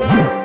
you